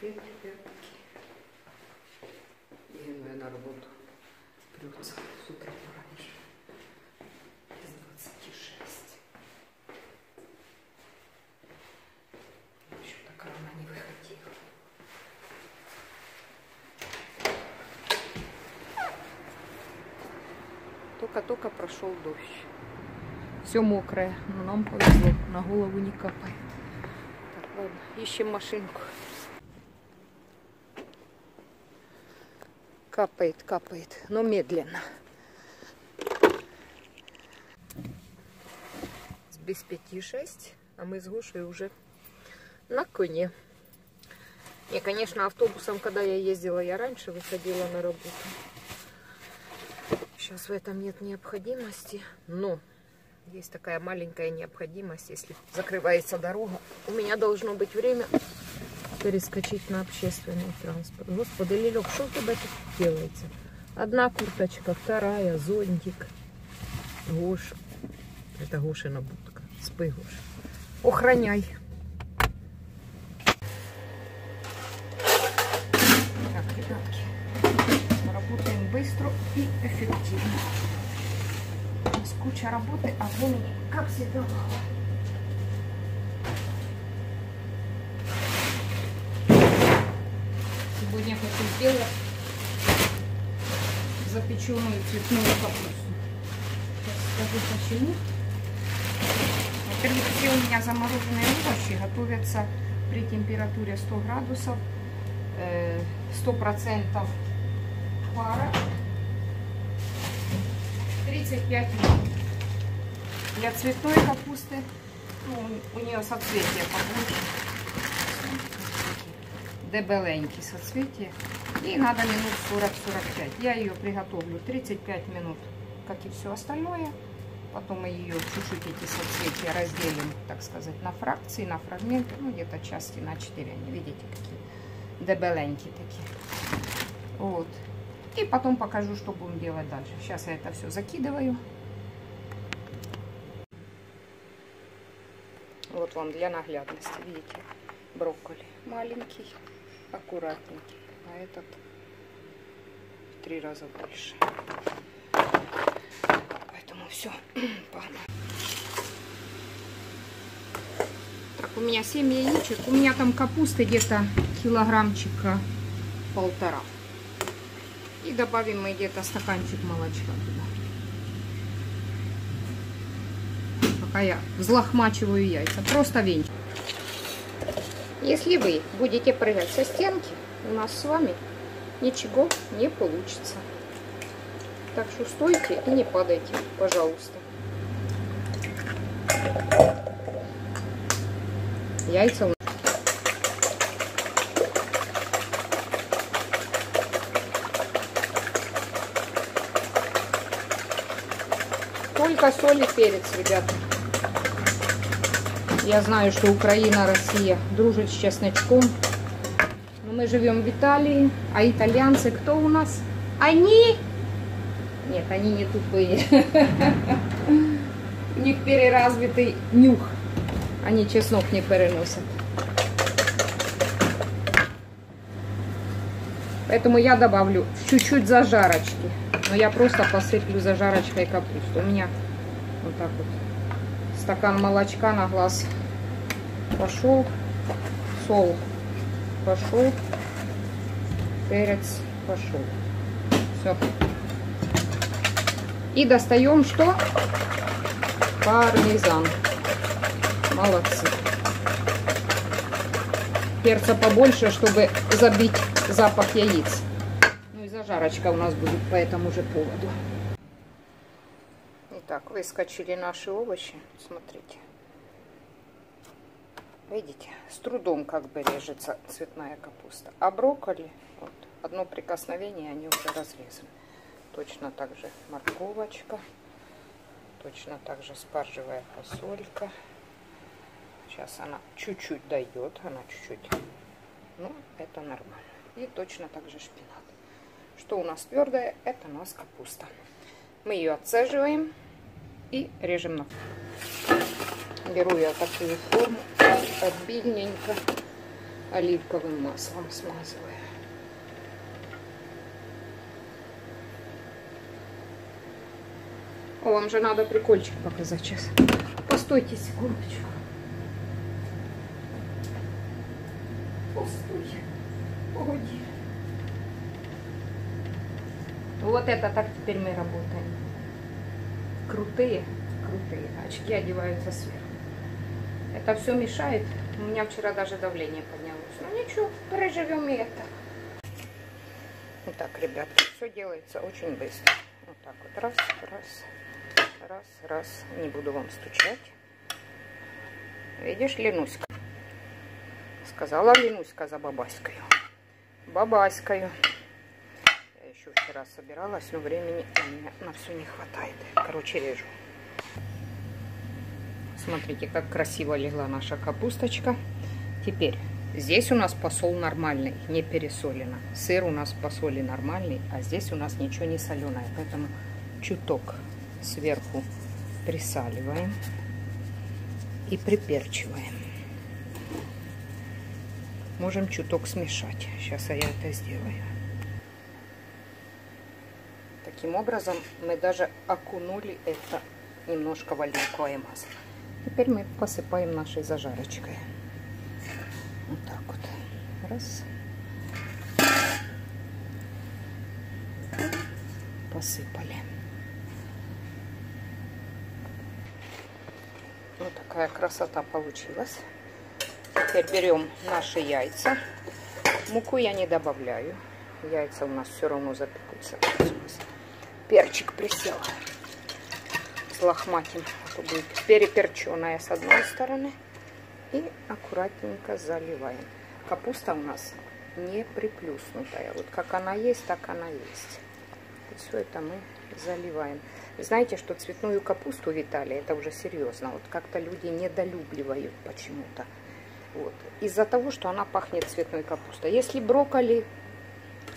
Теперь, теперь. Еду я на работу. Придется с утра пораньше. Без 26. Еще так рано не выходила. Только-только прошел дождь. Все мокрое, но нам повезло, на голову не капает. Так, ладно, ищем машинку. Капает, капает, но медленно. Без пяти шесть, а мы с Гошей уже на коне. Не, конечно, автобусом, когда я ездила, я раньше выходила на работу. Сейчас в этом нет необходимости, но есть такая маленькая необходимость, если закрывается дорога. У меня должно быть время перескочить на общественный транспорт. Господи, Лилек, что у тебя тут делается? Одна курточка, вторая, зонтик. Гоша. Это Гошина будка. Спи, Гоша. Охраняй. Так, ребятки, работаем быстро и эффективно. У нас куча работы, а времени, как всегда, мало. Сделать запеченную цветную капусту. Сейчас скажу почему. Во-первых, все у меня замороженные овощи готовятся при температуре 100 градусов, 100% пара, 35 минут. Для цветной капусты, ну, у нее соцветие побольше, дебеленький соцветие, и надо минут 40-45. Я ее приготовлю 35 минут, как и все остальное. Потом мы ее чуть-чуть эти соцветия разделим, так сказать, на фракции, на фрагменты, ну где-то части на 4. Они, видите, какие дебеленькие такие. Вот. И потом покажу, что будем делать дальше. Сейчас я это все закидываю. Вот вам для наглядности, видите, брокколи маленький, аккуратненький, а этот в три раза больше. Поэтому все, погнали. Так, у меня 7 яичек. У меня там капусты где-то килограммчика полтора. И добавим мы где-то стаканчик молочка туда. Пока я взлохмачиваю яйца. Просто венчик. Если вы будете прыгать со стенки, у нас с вами ничего не получится. Так что стойте и не падайте, пожалуйста. Яйца Только соль и перец, ребята. Я знаю, что Украина, Россия дружит с чесночком. Но мы живем в Италии, а итальянцы кто у нас? Они? Нет, они не тупые. У них переразвитый нюх. Они чеснок не переносят. Поэтому я добавлю чуть-чуть зажарочки. Но я просто посыплю зажарочкой капусту. У меня вот так вот стакан молочка на глаз пошел. Сол пошел. Перец пошел. Все. И достаем что? Пармезан. Молодцы. Перца побольше, чтобы забить запах яиц. Ну и зажарочка у нас будет по этому же поводу. Итак, выскочили наши овощи. Смотрите. Видите, с трудом как бы режется цветная капуста. А брокколи, вот, одно прикосновение, они уже разрезаны. Точно так же морковочка. Точно так же спаржевая фасолька. Сейчас она чуть-чуть дойдет. Она чуть-чуть. Ну, это нормально. И точно так же шпинат. Что у нас твердое? Это у нас капуста. Мы ее отцеживаем и режем на Беру я такую форму обильненько. оливковым маслом смазываю. О, вам же надо прикольчик показать сейчас. Постойте секундочку. Постой. Погоди. Вот это так теперь мы работаем. Крутые, крутые. Очки одеваются сверху. Это все мешает. У меня вчера даже давление поднялось. Ну ничего, переживем и это. Вот так, ребят, все делается очень быстро. Вот так вот. Раз, раз, раз, раз. Не буду вам стучать. Видишь, Ленуська. Сказала Ленуська за бабаською. Бабаською. Я еще вчера собиралась, но времени у меня на все не хватает. Короче, режу. Смотрите, как красиво легла наша капусточка. Теперь, здесь у нас посол нормальный, не пересолено. Сыр у нас посоли нормальный, а здесь у нас ничего не соленое. Поэтому чуток сверху присаливаем и приперчиваем. Можем чуток смешать. Сейчас я это сделаю. Таким образом мы даже окунули это немножко в оливковое масло. Теперь мы посыпаем нашей зажарочкой. Вот так вот. Раз. Посыпали. Вот такая красота получилась. Теперь берем наши яйца. Муку я не добавляю. Яйца у нас все равно запекутся. Перчик присел с Это будет переперченная с одной стороны. И аккуратненько заливаем. Капуста у нас не приплюснутая. Вот как она есть, так она есть. Все это мы заливаем. Знаете, что цветную капусту в Италии, это уже серьезно. Вот как-то люди недолюбливают почему-то. Вот. Из-за того, что она пахнет цветной капустой. Если брокколи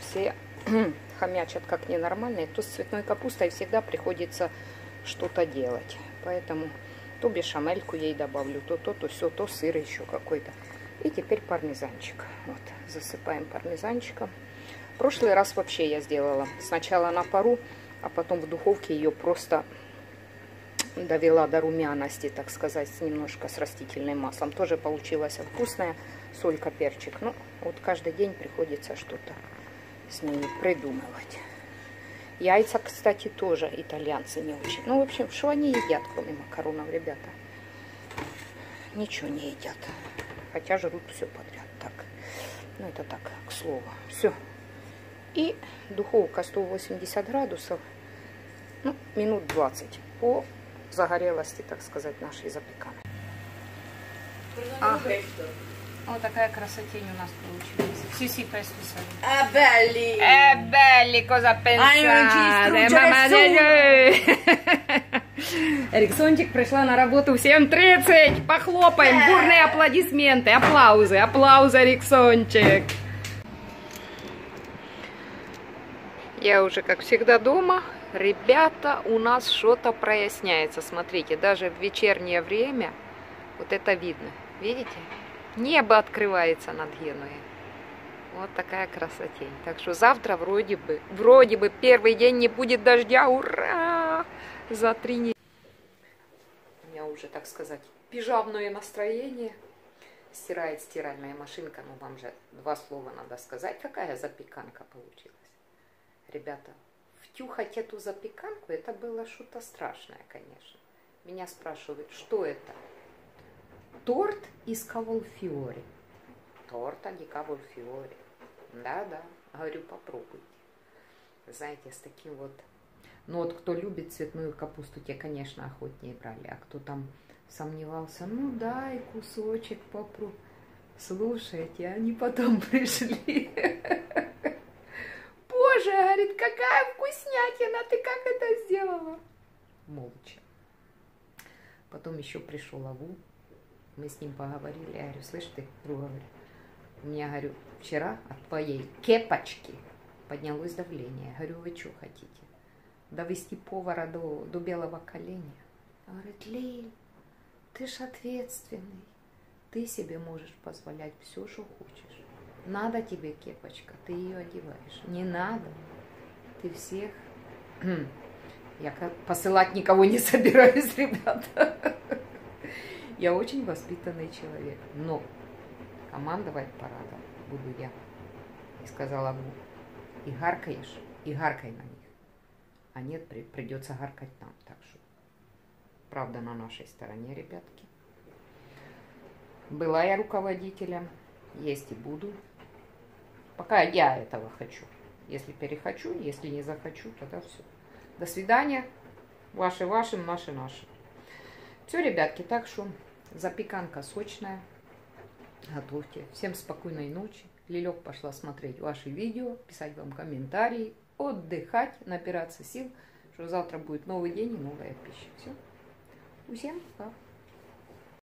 все хомячат как ненормальные, то с цветной капустой всегда приходится что-то делать. Поэтому то бешамельку ей добавлю, то то, то все, то сыр еще какой-то. И теперь пармезанчик. Вот, засыпаем пармезанчиком. В прошлый раз вообще я сделала сначала на пару, а потом в духовке ее просто довела до румяности, так сказать, немножко с растительным маслом. Тоже получилось вкусная солька, перчик. Ну, вот каждый день приходится что-то с ними придумывать. Яйца, кстати, тоже итальянцы не очень. Ну, в общем, что они едят, кроме макаронов, ребята? Ничего не едят. Хотя жрут все подряд. Так, ну это так, к слову. Все. И духовка 180 градусов, ну, минут 20 по загорелости, так сказать, нашей запеканки. Ага. Вот такая красотень у нас получилась. Sì, sì, questo sai. Ah, belli! Eh, belli, cosa pensate? Мама, Эриксончик пришла на работу в 7.30. Похлопаем. Бурные аплодисменты. Аплаузы. Аплаузы, Эриксончик. Я уже, как всегда, дома. Ребята, у нас что-то проясняется. Смотрите, даже в вечернее время вот это видно. Видите? Небо открывается над Генуей. Вот такая красотень. Так что завтра вроде бы, вроде бы первый день не будет дождя. Ура! За три недели. У меня уже, так сказать, пижамное настроение. Стирает стиральная машинка. Ну, вам же два слова надо сказать, какая запеканка получилась. Ребята, втюхать эту запеканку, это было что-то страшное, конечно. Меня спрашивают, что это? Торт из каволфиори. Торта ди каволфиори. Да-да, говорю, попробуйте. Знаете, с таким вот... Ну вот, кто любит цветную капусту, те, конечно, охотнее брали. А кто там сомневался, ну дай кусочек попробуй. Слушайте, они потом пришли. Боже, говорит, какая вкуснятина, ты как это сделала? Молча. Потом еще пришел Аву, мы с ним поговорили, я говорю, слышь ты, говорю, у меня, говорю, вчера от твоей кепочки поднялось давление. Я говорю, вы что хотите? Довести повара до, до белого коленя? Говорит, Лиль, ты ж ответственный, Ты себе можешь позволять все, что хочешь. Надо тебе кепочка, ты ее одеваешь. Не надо. Ты всех... Я посылать никого не собираюсь, ребята. Я очень воспитанный человек. Но командовать парадом буду я. И сказала Гу, и гаркаешь, и гаркай на них. А нет, придется гаркать нам. Так что, правда на нашей стороне, ребятки. Была я руководителем, есть и буду. Пока я этого хочу. Если перехочу, если не захочу, тогда все. До свидания. Ваши вашим, наши наши. Все, ребятки, так что запеканка сочная. Готовьте. Всем спокойной ночи. Лилек пошла смотреть ваши видео, писать вам комментарии, отдыхать, набираться сил, что завтра будет новый день и новая пища. Все. Всем пока.